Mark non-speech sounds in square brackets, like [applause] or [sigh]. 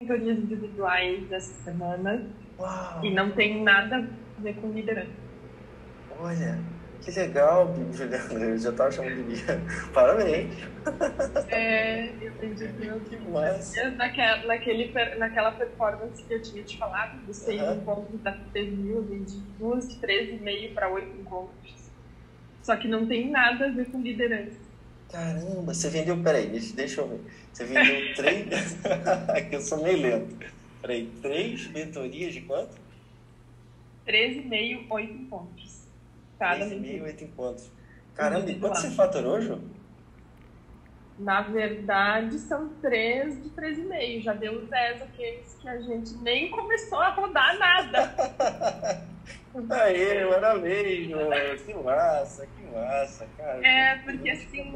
mentorias individuais essa semana Uau! e não tem nada a ver com liderança. Olha, que legal, Juliana. Eu já estava chamando de Bia. Parabéns. É, eu [laughs] acredito Que massa. naquela, naquele, naquela performance que eu tinha te falado, dos seis Aham. encontros da 3 mil, eu vendi duas de 13,5 para oito encontros. Só que não tem nada a ver com liderança. Caramba, você vendeu. Peraí, deixa, deixa eu ver. Você vendeu [laughs] três. que [laughs] eu sou meio lento. Peraí, três mentorias de quanto? 13,5, oito encontros. Cada Três e mentoria. meio, oito encontros. Caramba, e quanto você faturou, Ju? Na verdade, são três de 13,5. Já deu os 10 aqueles que a gente nem começou a rodar nada. [laughs] Aê, parabéns, Ju. Que massa, que massa, cara. É, porque assim?